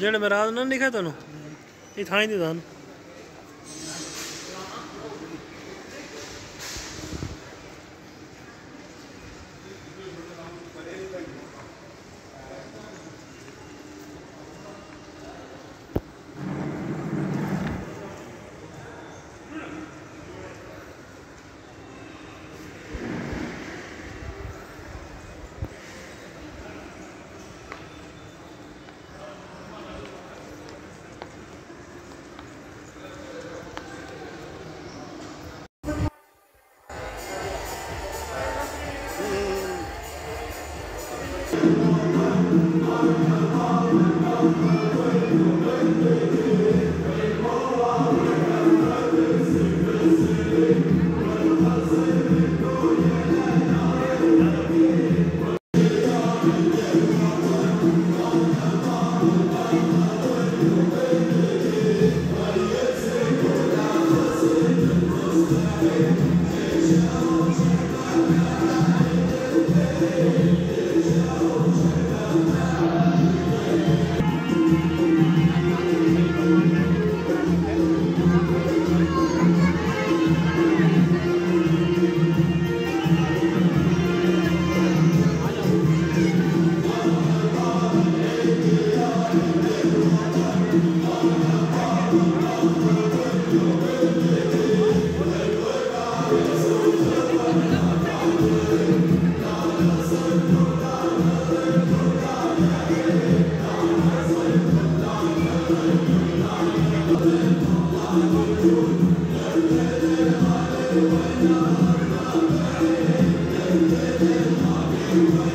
ਜਿਹੜੇ ਮੈਂ ਰਾਤ ਨਾਲ ਲਿਖਿਆ ਤੁਹਾਨੂੰ ਇਹ ਥਾਂ ਹੀ ਦੇ